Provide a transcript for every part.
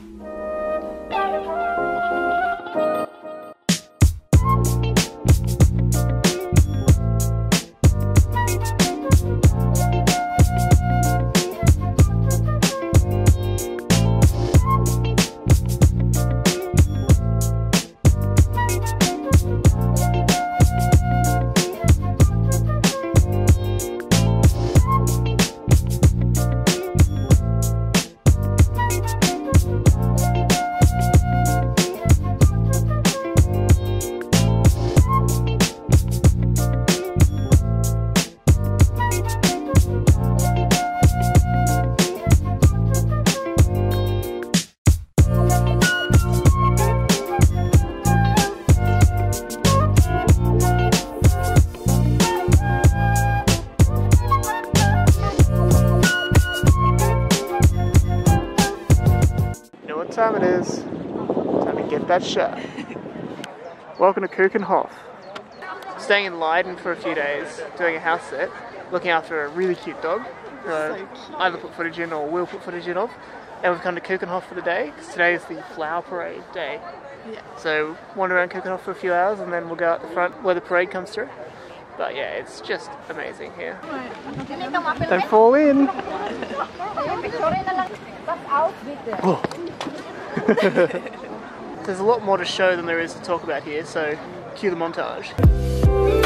You it is? Time to get that shot. Welcome to Keukenhof. Staying in Leiden for a few days, doing a house sit, looking after a really cute dog. Uh, who I either put footage in or will put footage in of. And we've come to Keukenhof for the day because today is the flower parade day. Yeah. So wander around Keukenhof for a few hours and then we'll go out the front where the parade comes through. But yeah, it's just amazing here. Don't fall in. There's a lot more to show than there is to talk about here, so cue the montage.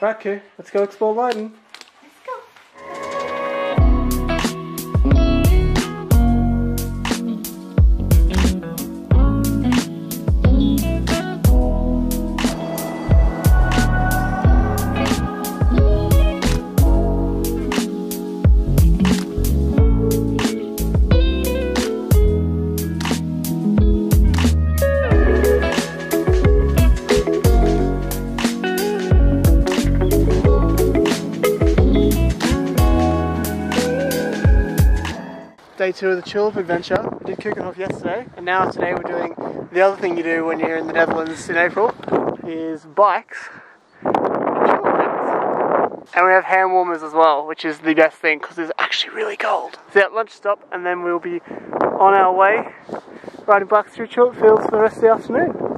Ku, let's go explore Leiden. Day two of the Tulip Adventure. We did Keukenhof yesterday, and now today we're doing the other thing you do when you're in the Netherlands in April, is bikes. And we have hand warmers as well, which is the best thing because it's actually really cold. So at lunch stop, and then we'll be on our way riding bikes through tulip fields for the rest of the afternoon.